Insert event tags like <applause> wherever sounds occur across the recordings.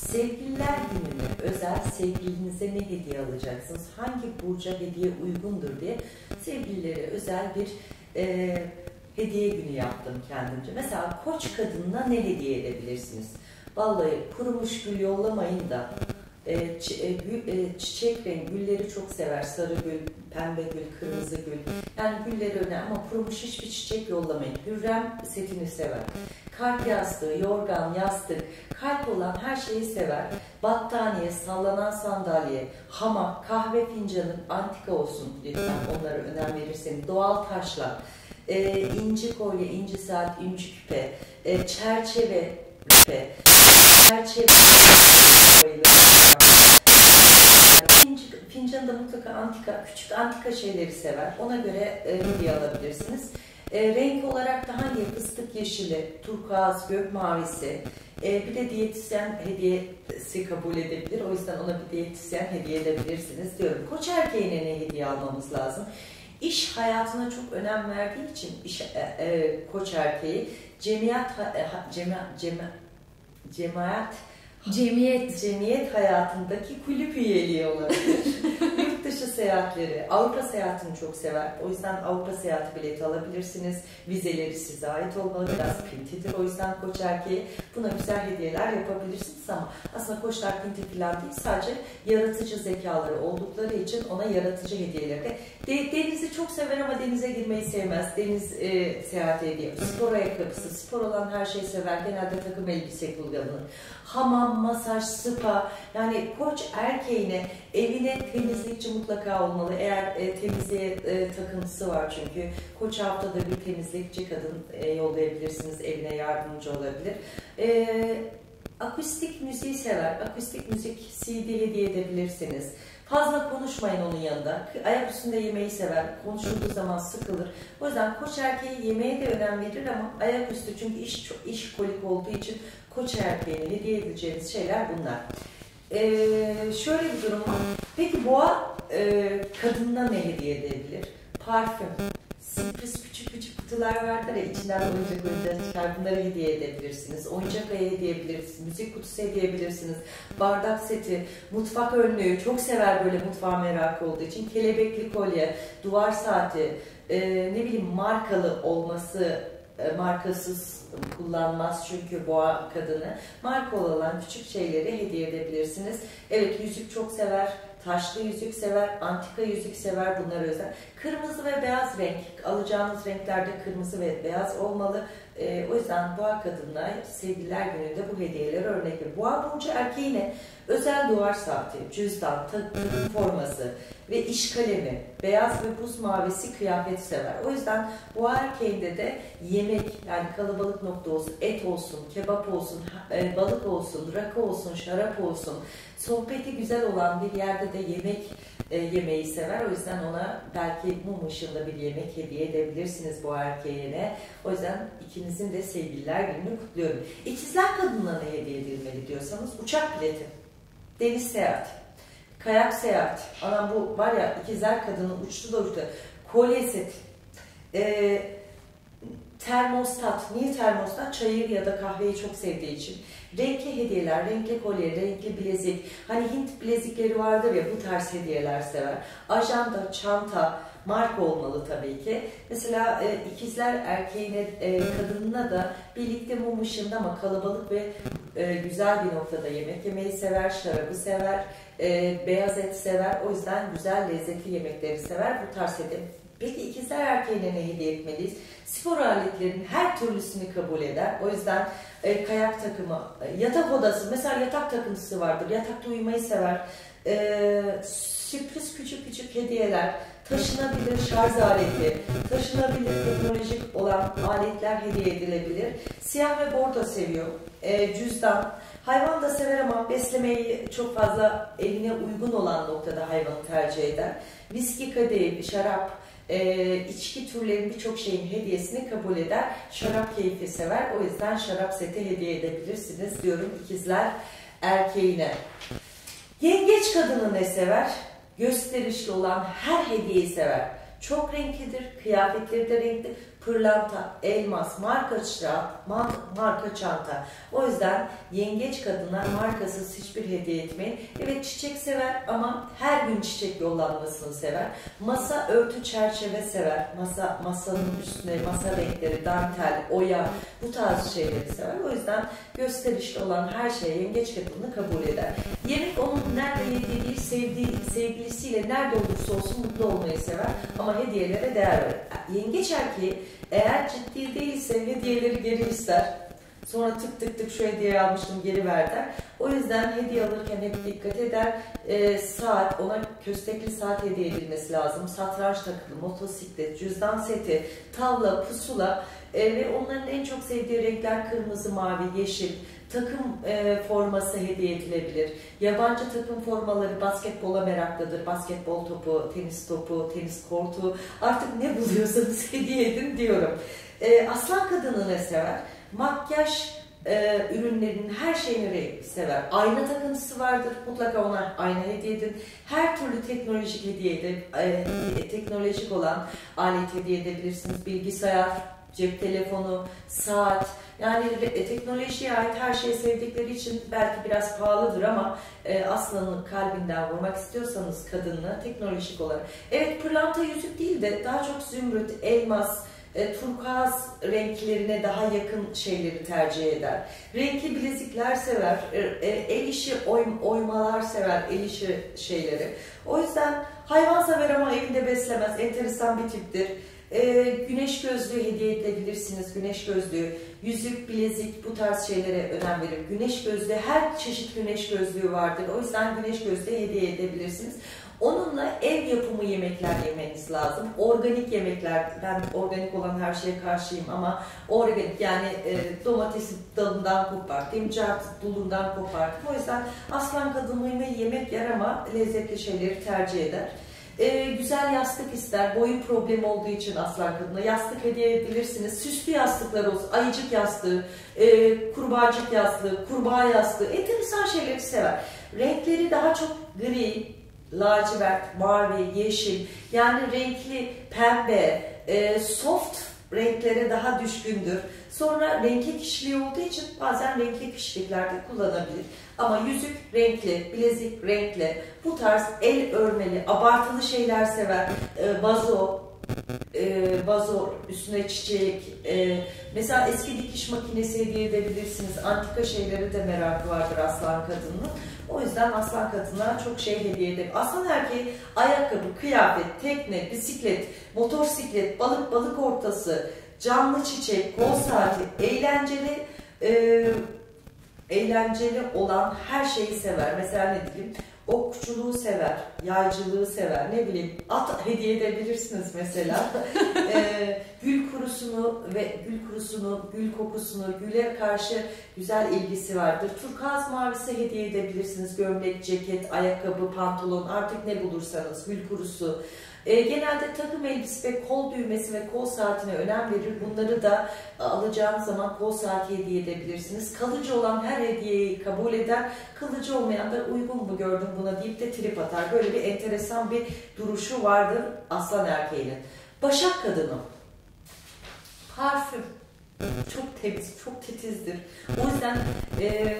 Sevgililer gününe özel sevgilinize ne hediye alacaksınız? Hangi burca hediye uygundur diye sevgililere özel bir e, hediye günü yaptım kendimce. Mesela koç kadınına ne hediye edebilirsiniz? Vallahi kurumuş gül yollamayın da çiçek rengi gülleri çok sever. Sarı gül, pembe gül, kırmızı gül. Yani gülleri önemli ama kurumuş hiçbir çiçek yollamayın. Hürrem setini sever. Kalp yastığı, yorgan, yastık, kalp olan her şeyi sever. Battaniye, sallanan sandalye, hamak, kahve fincanı antika olsun lütfen onlara önem verirseniz. Doğal taşlar, e, inci kolye, inci saat, inci küpe, e, çerçeve küpe, çerçeve Finc, fincanı da mutlaka antika, küçük antika şeyleri sever. Ona göre e, hediye alabilirsiniz. E, renk olarak da hangi fıstık yeşili, turkuaz, gök mavisi, e, bir de diyetisyen hediyesi kabul edebilir. O yüzden ona bir diyetisyen hediye edebilirsiniz diyorum. Koç erkeğine ne hediye almamız lazım? İş hayatına çok önem verdiği için iş, e, e, koç erkeği cemiyet, ha- e, cema, cema, cemaat Cemiyet. cemiyet hayatındaki kulüp üyeliği olabilir. <laughs> Yurt dışı seyahatleri, Avrupa seyahatini çok sever. O yüzden Avrupa seyahati bileti alabilirsiniz. Vizeleri size ait olmalı. Biraz pintidir. O yüzden koç erkeği buna güzel hediyeler yapabilirsiniz ama aslında koçlar pinti falan değil. Sadece yaratıcı zekaları oldukları için ona yaratıcı hediyeleri de. De- denizi çok sever ama denize girmeyi sevmez. Deniz e, seyahati ediyor. Spor ayakkabısı, spor olan her şeyi sever. Genelde takım elbise kullanılır hamam, masaj, spa yani koç erkeğine evine temizlikçi mutlaka olmalı. Eğer e, temizliğe e, takıntısı var çünkü koç haftada bir temizlikçi kadın e, yollayabilirsiniz evine yardımcı olabilir. E, akustik müziği sever. Akustik müzik CD hediye edebilirsiniz. Fazla konuşmayın onun yanında. Ayak üstünde yemeği sever. Konuşulduğu zaman sıkılır. O yüzden koç erkeği yemeğe de önem verir ama ayaküstü çünkü iş iş kolik olduğu için koç erkeğine hediye edeceğiniz şeyler bunlar. Ee, şöyle bir durum var. Peki boğa e, kadınına ne hediye edebilir? Parfüm, sürpriz küçük küçük kutular vardır ya içinden oyuncak oyuncak çıkar. Bunları hediye edebilirsiniz. Oyuncak ayı hediye edebilirsiniz. Müzik kutusu hediye edebilirsiniz. Bardak seti, mutfak önlüğü. Çok sever böyle mutfağa merakı olduğu için. Kelebekli kolye, duvar saati, e, ne bileyim markalı olması markasız kullanmaz çünkü boğa kadını. Marka olan küçük şeyleri hediye edebilirsiniz. Evet yüzük çok sever, taşlı yüzük sever, antika yüzük sever bunlar özel. Kırmızı ve beyaz renk, alacağınız renklerde kırmızı ve beyaz olmalı. E, o yüzden boğa kadınlar sevgililer gününde bu hediyeleri örnek veriyor. Boğa burcu erkeğine özel duvar saati, cüzdan, takım forması ve iş kalemi, beyaz ve buz mavisi kıyafet sever. O yüzden bu erkeğinde de yemek yani kalabalık nokta olsun, et olsun, kebap olsun, e, balık olsun, rakı olsun, şarap olsun, sohbeti güzel olan bir yerde de yemek e, yemeği sever. O yüzden ona belki mum ışığında bir yemek hediye edebilirsiniz bu erkeğine. O yüzden ikinizin de sevgililer gününü kutluyorum. İkizler kadınına ne hediye edilmeli diyorsanız uçak bileti, deniz seyahati, kayak seyahati. Anam bu var ya ikizler kadını uçtu da uçtu. Kolye seti, e, termostat. Niye termostat? Çayı ya da kahveyi çok sevdiği için. Renkli hediyeler, renkli kolye, renkli bilezik. Hani Hint bilezikleri vardır ya bu tarz hediyeler sever. Ajanda, çanta, marka olmalı tabii ki. Mesela e, ikizler erkeğine, e, kadınına da birlikte mum ışığında ama kalabalık ve e, güzel bir noktada yemek yemeyi sever, şarabı sever, e, beyaz et sever. O yüzden güzel lezzetli yemekleri sever. Bu tarz hediye. Peki ikizler erkeğine ne hediye etmeliyiz? Spor aletlerinin her türlüsünü kabul eder. O yüzden e, kayak takımı, yatak odası, mesela yatak takıntısı vardır. Yatakta uyumayı sever. E, sürpriz küçük küçük hediyeler, taşınabilir şarj aleti, taşınabilir teknolojik olan aletler hediye edilebilir. Siyah ve bordo seviyor. E, cüzdan, Hayvan da sever ama beslemeyi çok fazla evine uygun olan noktada hayvanı tercih eder. Viski kadehi, şarap, e, içki türlerinin birçok şeyin hediyesini kabul eder. Şarap keyfi sever. O yüzden şarap seti hediye edebilirsiniz diyorum ikizler erkeğine. Yengeç kadını ne sever? Gösterişli olan her hediyeyi sever. Çok renklidir, kıyafetleri de renkli. Pırlanta, elmas, marka, marka çanta. O yüzden yengeç kadına markasız hiçbir hediye etmeyin. Evet çiçek sever ama her gün çiçek yollanmasını sever. Masa örtü çerçeve sever. Masa masanın üstüne masa renkleri, dantel, oya bu tarz şeyleri sever. O yüzden gösterişli olan her şeye yengeç kadını kabul eder. Yemek onun nerede yediği sevdiği, sevgilisiyle nerede olursa olsun mutlu olmayı sever ama hediyelere değer verir. Yengeç erkeği eğer ciddi değilse hediyeleri geri ister. Sonra tık tık tık şu hediye almıştım geri ver der. O yüzden hediye alırken hep dikkat eder. E, saat, ona köstekli saat hediye edilmesi lazım. Satranç takımı, motosiklet, cüzdan seti, tavla, pusula e, ve onların en çok sevdiği renkler kırmızı, mavi, yeşil takım e, forması hediye edilebilir. Yabancı takım formaları basketbola meraklıdır. Basketbol topu, tenis topu, tenis kortu artık ne buluyorsanız <laughs> hediye edin diyorum. E, aslan kadını ne sever? Makyaj e, ürünlerinin her şeyini sever. Ayna takıntısı vardır. Mutlaka ona ayna hediye edin. Her türlü teknolojik hediye edin. E, teknolojik olan alet hediye edebilirsiniz. Bilgisayar, cep telefonu, saat, yani e, teknolojiye ait her şeyi sevdikleri için belki biraz pahalıdır ama e, aslanın kalbinden vurmak istiyorsanız kadınla teknolojik olarak. Evet pırlanta yüzük değil de daha çok zümrüt, elmas, e, turkuaz renklerine daha yakın şeyleri tercih eder. Renkli bilezikler sever, e, e, el işi oy, oymalar sever, el işi şeyleri. O yüzden hayvan sever ama evinde beslemez, enteresan bir tiptir. E, güneş gözlüğü hediye edebilirsiniz. Güneş gözlüğü, yüzük, bilezik bu tarz şeylere önem verir. Güneş gözlüğü, her çeşit güneş gözlüğü vardır. O yüzden güneş gözlüğü hediye edebilirsiniz. Onunla ev yapımı yemekler yemeniz lazım. Organik yemekler, ben organik olan her şeye karşıyım ama organik yani e, domatesi dalından kopartayım, cart dulundan kopartayım. O yüzden aslan kadınlığına yemek yer ama lezzetli şeyleri tercih eder. E, güzel yastık ister. Boyun problemi olduğu için aslan kadına yastık hediye edebilirsiniz. Süslü yastıklar olsun. Ayıcık yastığı, e, kurbağacık yastığı, kurbağa yastığı. Enteresan şeyleri sever. Renkleri daha çok gri, lacivert, mavi, yeşil. Yani renkli, pembe, e, soft renklere daha düşkündür. Sonra renkli kişiliği olduğu için bazen renkli kişiliklerde kullanabilir. Ama yüzük renkli, bilezik renkli, bu tarz el örmeli, abartılı şeyler sever. E, vazo, e, vazo, üstüne çiçek, e, mesela eski dikiş makinesi hediye edebilirsiniz. Antika şeyleri de merakı vardır aslan kadının. O yüzden aslan kadına çok şey hediye edebilir. Aslan erkeği ayakkabı, kıyafet, tekne, bisiklet, motosiklet, balık, balık ortası, canlı çiçek, kol saati, eğlenceli, e, eğlenceli olan her şeyi sever. Mesela ne diyeyim? Okçuluğu sever, yaycılığı sever, ne bileyim at hediye edebilirsiniz mesela. <laughs> ee, gül kurusunu ve gül kurusunu, gül kokusunu, güle karşı güzel ilgisi vardır. Turkaz mavisi hediye edebilirsiniz. Gömlek, ceket, ayakkabı, pantolon artık ne bulursanız, gül kurusu. E, genelde takım elbise ve kol düğmesi ve kol saatine önem verir. Bunları da alacağınız zaman kol saati hediye edebilirsiniz. Kalıcı olan her hediyeyi kabul eder. Kalıcı olmayan da uygun mu gördüm buna deyip de trip atar. Böyle bir enteresan bir duruşu vardır aslan erkeğinin. Başak kadını. Parfüm. Çok temiz, çok titizdir. O yüzden e,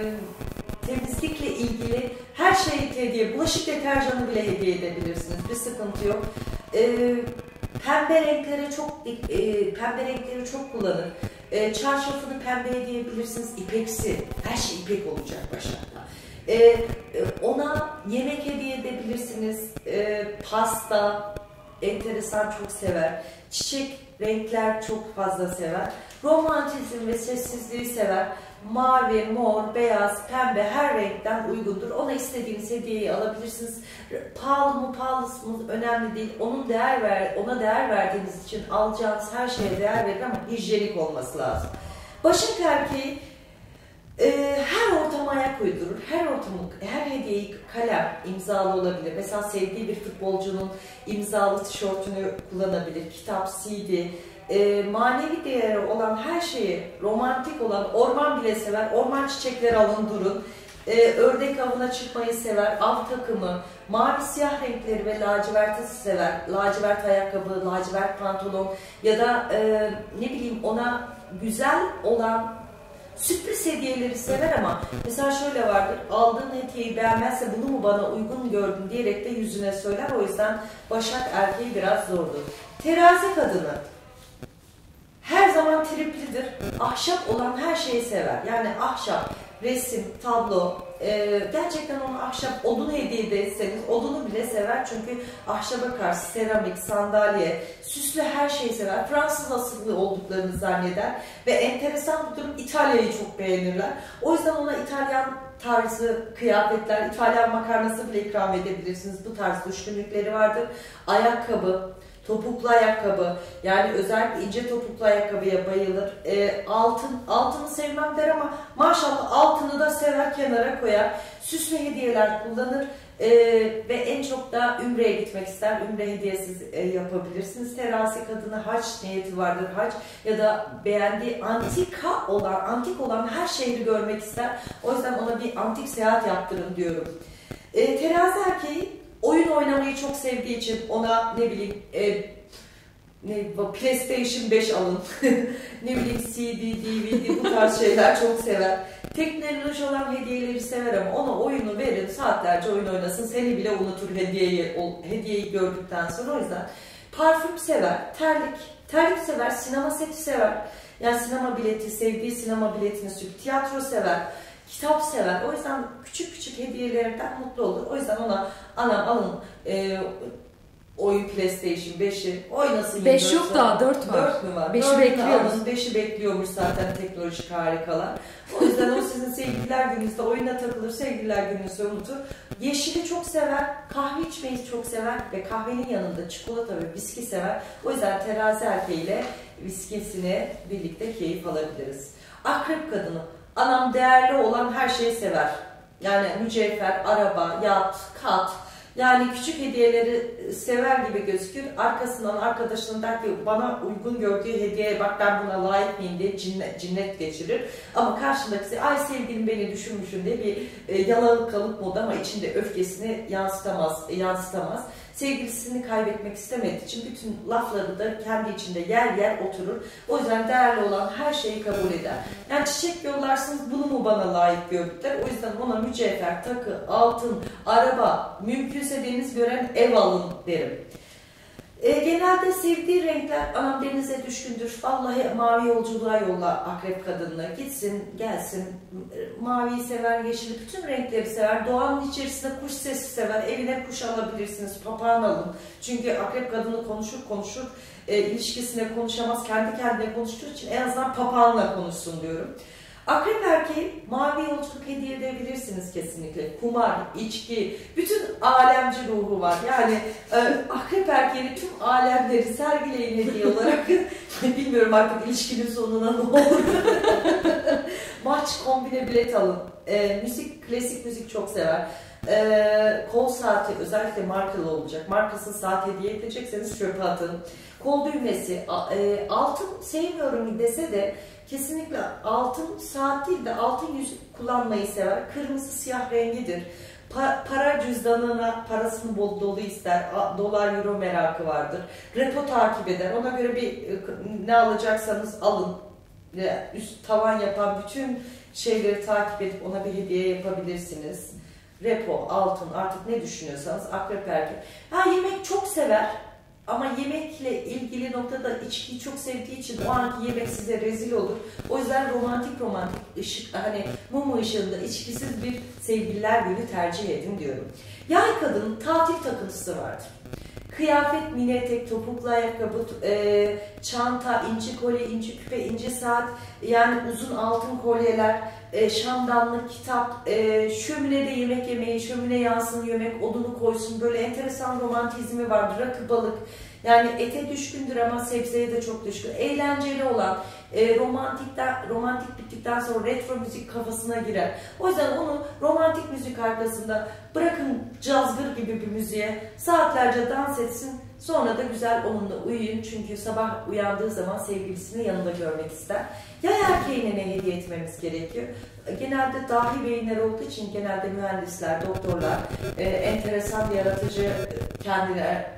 temizlikle ilgili her şeyi hediye, bulaşık deterjanı bile hediye edebilirsiniz. Bir sıkıntı yok. E, pembe renklere çok e, pembe renkleri çok kullanır. E, çarşafını pembe diyebilirsiniz. İpeksi. Her şey ipek olacak başakta. E, ona yemek hediye edebilirsiniz. E, pasta enteresan çok sever. Çiçek renkler çok fazla sever. Romantizm ve sessizliği sever mavi, mor, beyaz, pembe her renkten uygundur. Ona istediğiniz hediyeyi alabilirsiniz. Pahalı mı pahalısı mı önemli değil. Onun değer ver, ona değer verdiğiniz için alacağınız her şeye değer verir ama hijyenik olması lazım. Başak erkeği e, her ortama ayak uydurur. Her ortamı, her hediyeyi kalem, imzalı olabilir. Mesela sevdiği bir futbolcunun imzalı tişörtünü kullanabilir. Kitap, CD, e, manevi değeri olan her şeyi, romantik olan, orman bile sever, orman çiçekleri alın durun. e, ördek avına çıkmayı sever, av takımı, mavi siyah renkleri ve laciverti sever. Lacivert ayakkabı, lacivert pantolon ya da e, ne bileyim ona güzel olan sürpriz hediyeleri sever ama mesela şöyle vardır aldığın hediyeyi beğenmezse bunu mu bana uygun gördün diyerek de yüzüne söyler o yüzden Başak erkeği biraz zordur. Terazi kadını zaman triplidir. Ahşap olan her şeyi sever. Yani ahşap, resim, tablo, e, gerçekten onu ahşap odun hediye etseniz odunu bile sever. Çünkü ahşaba karşı seramik, sandalye, süslü her şeyi sever. Fransız asıllı olduklarını zanneder. Ve enteresan bir durum İtalya'yı çok beğenirler. O yüzden ona İtalyan tarzı kıyafetler, İtalyan makarnası bile ikram edebilirsiniz. Bu tarz düşkünlükleri vardır. Ayakkabı, Topuklu ayakkabı yani özellikle ince topuklu ayakkabıya bayılır. E, altın, altını sevmem der ama maşallah altını da sever kenara koyar. Süslü hediyeler kullanır. Ee, ve en çok da Ümre'ye gitmek ister. Ümre hediyesiz e, yapabilirsiniz. Terazi kadını haç niyeti vardır. Haç ya da beğendiği antika olan, antik olan her şehri görmek ister. O yüzden ona bir antik seyahat yaptırın diyorum. Ee, terazi erkeği oyun oynamayı çok sevdiği için ona ne bileyim e, ne PlayStation 5 alın. <laughs> ne bileyim CD, DVD bu tarz şeyler çok sever. Teknoloji olan hediyeleri sever ama ona oyunu verin saatlerce oyun oynasın. Seni bile unutur hediyeyi, hediyeyi gördükten sonra o yüzden. Parfüm sever, terlik, terlik sever, sinema seti sever. Yani sinema bileti, sevdiği sinema biletini sürüp tiyatro sever kitap sever. O yüzden küçük küçük hediyelerden mutlu olur. O yüzden ona anam alın e, oyun PlayStation 5'i oynasın. 5 yok daha 4 var. 4 mü var? 5'i bekliyoruz. 5'i bekliyormuş zaten teknolojik harikalar. O yüzden o sizin sevgililer gününüzde oyuna takılır, sevgililer gününüzde unutur. Yeşili çok sever, kahve içmeyi çok sever ve kahvenin yanında çikolata ve viski sever. O yüzden terazi erkeğiyle viskisini birlikte keyif alabiliriz. Akrep kadını Anam değerli olan her şeyi sever. Yani mücevher, araba, yat, kat. Yani küçük hediyeleri sever gibi gözükür. Arkasından arkadaşının der ki bana uygun gördüğü hediyeye bak ben buna layık mıyım diye cinnet, cinnet geçirir. Ama karşındaki ay sevgilim beni düşünmüşüm diye bir e, yalalık kalıp moda ama içinde öfkesini yansıtamaz, yansıtamaz sevgilisini kaybetmek istemediği için bütün lafları da kendi içinde yer yer oturur. O yüzden değerli olan her şeyi kabul eder. Yani çiçek yollarsınız bunu mu bana layık gördükler. O yüzden ona mücevher, takı, altın, araba, mümkünse deniz gören ev alın derim. E, genelde sevdiği renkler anam denize düşkündür. Vallahi mavi yolculuğa yolla akrep kadınına. Gitsin, gelsin. Maviyi sever, yeşili, bütün renkleri sever. Doğanın içerisinde kuş sesi sever. Evine kuş alabilirsiniz, papağan alın. Çünkü akrep kadını konuşur konuşur. E, ilişkisine konuşamaz, kendi kendine konuştuğu için en azından papağanla konuşsun diyorum. Akrep erkeği mavi yolculuk hediye edebilirsiniz kesinlikle. Kumar, içki, bütün alemci ruhu var. Yani e, akrep erkeği tüm alemleri sergileyin hediye olarak. <laughs> Bilmiyorum artık ilişkinin sonuna ne olur. <laughs> Maç kombine bilet alın. E, müzik, klasik müzik çok sever. E, kol saati özellikle markalı olacak. Markasız saat hediye edecekseniz çöpe atın. Kol düğmesi, e, altın sevmiyorum dese de Kesinlikle altın saat değil de altın yüzük kullanmayı sever. Kırmızı siyah rengidir. Pa para cüzdanına parasını bol dolu ister. Dolar euro merakı vardır. Repo takip eder. Ona göre bir e, ne alacaksanız alın. Üst tavan yapan bütün şeyleri takip edip ona bir hediye yapabilirsiniz. Repo, altın artık ne düşünüyorsanız akrep erkek. Ha yemek çok sever. Ama yemekle ilgili noktada içkiyi çok sevdiği için o anki yemek size rezil olur. O yüzden romantik romantik ışık hani mum ışığında içkisiz bir sevgililer günü tercih edin diyorum. Yay kadının tatil takıntısı vardır. Kıyafet, mini etek, topuklu ayakkabı, e, çanta, inci kolye, inci küpe, inci saat, yani uzun altın kolyeler, e, şamdanlık, kitap, e, şöminede yemek yemeyi, şömine yansın yemek, odunu koysun, böyle enteresan romantizmi vardır, rakı balık. Yani ete düşkündür ama sebzeye de çok düşkün. Eğlenceli olan, e, romantikten, romantik bittikten sonra retro müzik kafasına girer. O yüzden onu romantik müzik arkasında bırakın cazgır gibi bir müziğe saatlerce dans etsin Sonra da güzel onunla uyuyun. Çünkü sabah uyandığı zaman sevgilisini yanında görmek ister. Ya erkeğine ne hediye etmemiz gerekiyor? Genelde dahi beyinler olduğu için genelde mühendisler, doktorlar, e, enteresan, yaratıcı kendiler,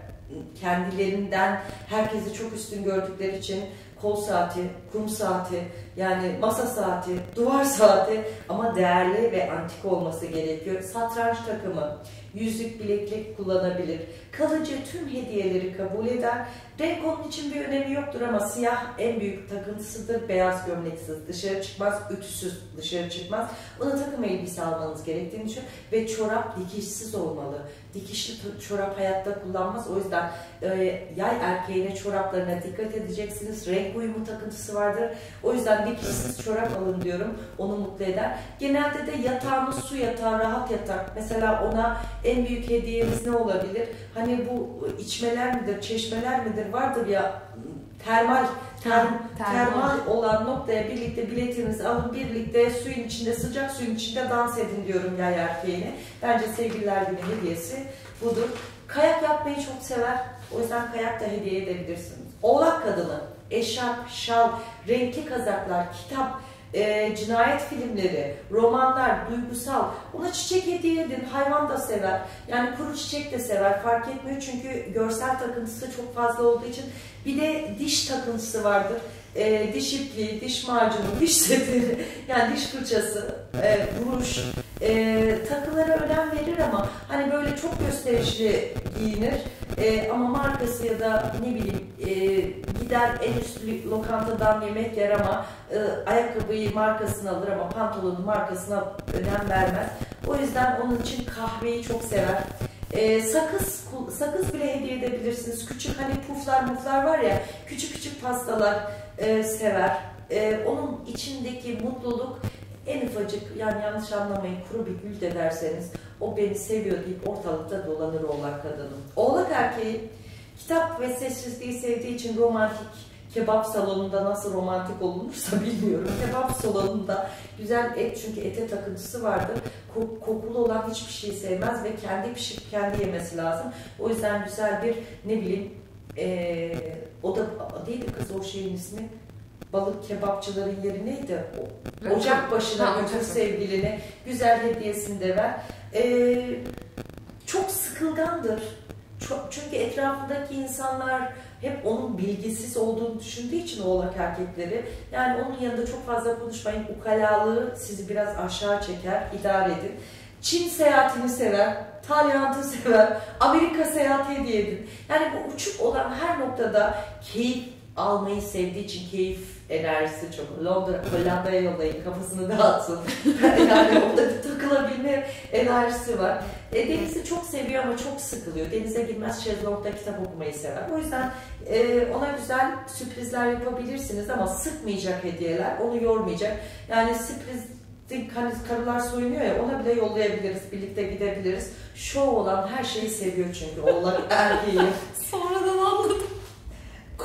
kendilerinden herkesi çok üstün gördükleri için kol saati, kum saati, yani masa saati, duvar saati ama değerli ve antik olması gerekiyor. Satranç takımı, yüzük, bileklik kullanabilir. Kalıcı tüm hediyeleri kabul eder. Renk onun için bir önemi yoktur ama siyah en büyük takıntısıdır. Beyaz gömleksiz dışarı çıkmaz, ütüsüz dışarı çıkmaz. Ona takım elbise almanız gerektiğini düşün ve çorap dikişsiz olmalı. Dikişli çorap hayatta kullanmaz. O yüzden e, yay erkeğine çoraplarına dikkat edeceksiniz. Renk uyumu takıntısı vardır. O yüzden dikişsiz <laughs> çorap alın diyorum. Onu mutlu eder. Genelde de yatağımız su yatağı, rahat yatak. Mesela ona en büyük hediyemiz ne olabilir? Hani bu içmeler midir, çeşmeler midir vardır ya termal ter, termal olan noktaya birlikte biletinizi alın birlikte suyun içinde sıcak suyun içinde dans edin diyorum yay erkeğine. Bence sevgililer günü hediyesi budur. Kayak yapmayı çok sever. O yüzden kayak da hediye edebilirsiniz. Oğlak kadını, eşarp, şal, renkli kazaklar, kitap, e, cinayet filmleri, romanlar, duygusal. Ona çiçek hediye edin. Hayvan da sever. Yani kuru çiçek de sever. Fark etmiyor çünkü görsel takıntısı çok fazla olduğu için. Bir de diş takıntısı vardır. E, diş ipliği, diş macunu, diş seti, <laughs> yani diş fırçası, e, buruş, e, takılara önem verir ama hani böyle çok gösterişli giyinir e, ama markası ya da ne bileyim e, gider en üst lokantadan yemek yer ama e, ayakkabıyı markasını alır ama pantolonun markasına önem vermez. O yüzden onun için kahveyi çok sever. E, sakız sakız bile hediye edebilirsiniz. Küçük hani puflar muflar var ya küçük küçük pastalar e, sever. E, onun içindeki mutluluk en ufacık yani yanlış anlamayın kuru bir gül de derseniz o beni seviyor deyip ortalıkta dolanır oğlak kadının. Oğlak erkeği kitap ve sessizliği sevdiği için romantik kebap salonunda nasıl romantik olunursa <laughs> bilmiyorum. Kebap salonunda güzel et çünkü ete takıntısı vardır. Kokulu olan hiçbir şeyi sevmez ve kendi pişirip kendi yemesi lazım. O yüzden güzel bir ne bileyim ee, o da değil kız o şeyin ismi balık kebapçıların yeri neydi? O, ocak başına götür sevgiline güzel hediyesini de ver. Ee, çok sıkılgandır. Çünkü etrafındaki insanlar hep onun bilgisiz olduğunu düşündüğü için oğlak erkekleri. Yani onun yanında çok fazla konuşmayın. Ukalalığı sizi biraz aşağı çeker, idare edin. Çin seyahatini sever, Tayland'ı sever, Amerika seyahati hediye edin. Yani bu uçuk olan her noktada keyif almayı sevdiği için keyif enerjisi çok. Londra, Hollanda'ya yollayın kafasını dağıtsın. <laughs> yani orada takılabilme enerjisi var. E, denizi çok seviyor ama çok sıkılıyor. Denize girmez şezlongda kitap okumayı sever. O yüzden e, ona güzel sürprizler yapabilirsiniz ama sıkmayacak hediyeler, onu yormayacak. Yani sürpriz karılar soyunuyor ya ona bile yollayabiliriz, birlikte gidebiliriz. Şov olan her şeyi seviyor çünkü oğlak erkeği. <laughs> Sonradan anladım.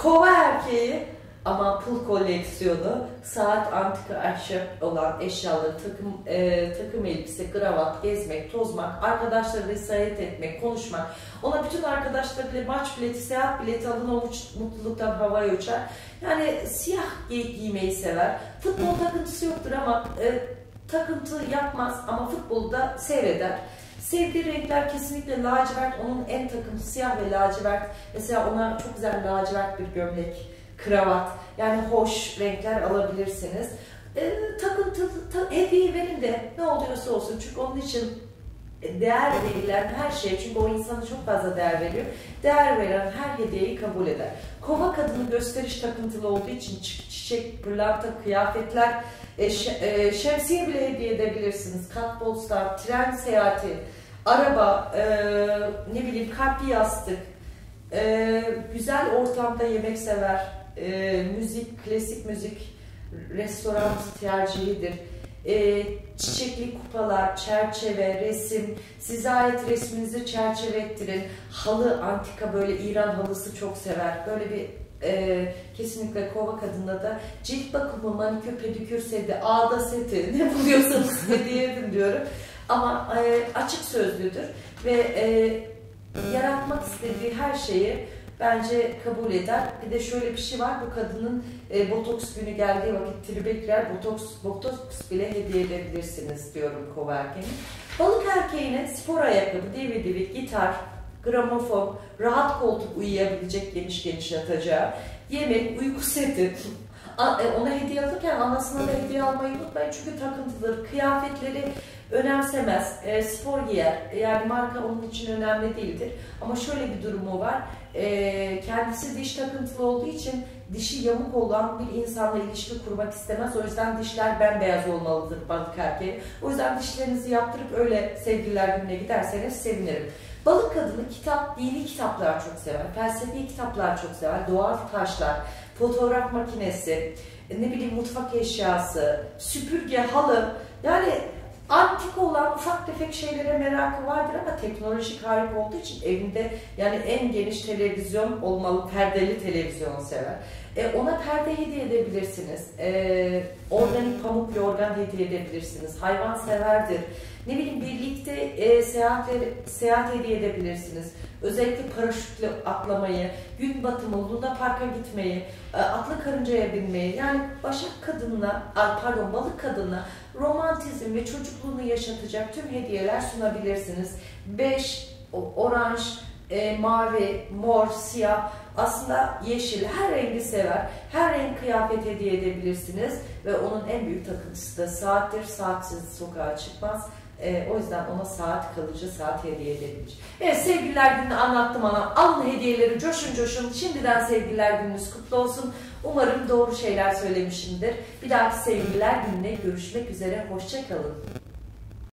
Kova erkeği ama pul koleksiyonu, saat, antika ahşap olan eşyaları, takım e, takım elbise, kravat, gezmek, tozmak, arkadaşlarıyla seyahat etmek, konuşmak. Ona bütün arkadaşlarıyla maç bileti, seyahat bileti alın o mutluluktan havaya uçar. Yani siyah giy giymeyi sever. Futbol takıntısı yoktur ama e, takıntı yapmaz ama futbolda seyreder. Sevdiği renkler kesinlikle lacivert. Onun en takıntısı siyah ve lacivert. Mesela ona çok güzel lacivert bir gömlek kravat yani hoş renkler alabilirsiniz. E, takıntı, ta, hediye verin de ne oluyorsa olsun çünkü onun için değer verilen her şey çünkü o insana çok fazla değer veriyor. Değer veren her hediyeyi kabul eder. Kova kadını gösteriş takıntılı olduğu için çiçek, pırlanta, kıyafetler, e, e, şemsiye bile hediye edebilirsiniz. Katbolstar, tren seyahati, araba, e, ne bileyim kalpli yastık, e, güzel ortamda yemek sever, e, müzik, klasik müzik, restoran tercihidir. Çiçekli kupalar, çerçeve, resim, size ait resminizi çerçeve ettirin. Halı, antika böyle İran halısı çok sever. Böyle bir e, kesinlikle kova kadında da cilt bakımı, manikür, pedikür seti, ağda seti <laughs> ne buluyorsanız hediye edin diyorum. Ama e, açık sözlüdür ve e, yaratmak istediği her şeyi bence kabul eder. Bir de şöyle bir şey var. Bu kadının e, botoks günü geldiği vakit tribe girer. Botoks, botoks bile hediye edebilirsiniz diyorum kova erkeğine. Balık erkeğine spor ayakkabı, DVD, gitar, gramofon, rahat koltuk uyuyabilecek geniş geniş yatacağı, yemek, uyku seti, <laughs> e, ona hediye alırken anasına da hediye almayı unutmayın çünkü takıntıları, kıyafetleri önemsemez, e, spor giyer. Yani marka onun için önemli değildir. Ama şöyle bir durumu var. E, kendisi diş takıntılı olduğu için dişi yamuk olan bir insanla ilişki kurmak istemez. O yüzden dişler bembeyaz olmalıdır balık erkeği. O yüzden dişlerinizi yaptırıp öyle sevgililer gününe giderseniz sevinirim. Balık kadını kitap, dini kitaplar çok sever, felsefi kitaplar çok sever, doğal taşlar, fotoğraf makinesi, ne bileyim mutfak eşyası, süpürge, halı. Yani antik olan ufak tefek şeylere merakı vardır ama teknolojik harika olduğu için evinde yani en geniş televizyon olmalı, perdeli televizyon sever. E, ona perde hediye edebilirsiniz. E, organik pamuk yorgan hediye edebilirsiniz. Hayvan severdir. Ne bileyim birlikte e, seyahatleri, seyahat hediye edebilirsiniz. Özellikle paraşütle atlamayı, gün batımı, Luna Park'a gitmeyi, e, atlı karıncaya binmeyi, yani başak kadınla, pardon balık kadınla romantizm ve çocukluğunu yaşatacak tüm hediyeler sunabilirsiniz. Beş, oranj, e, mavi, mor, siyah, aslında yeşil, her rengi sever. Her renk kıyafet hediye edebilirsiniz ve onun en büyük takıntısı da saattir. Saatsiz sokağa çıkmaz. E, o yüzden ona saat kalıcı saat hediye edebilir. Evet sevgililer gününü anlattım ana. Alın hediyeleri coşun coşun. Şimdiden sevgililer gününüz kutlu olsun. Umarım doğru şeyler söylemişimdir. Bir dahaki sevgililer gününe görüşmek üzere. Hoşçakalın.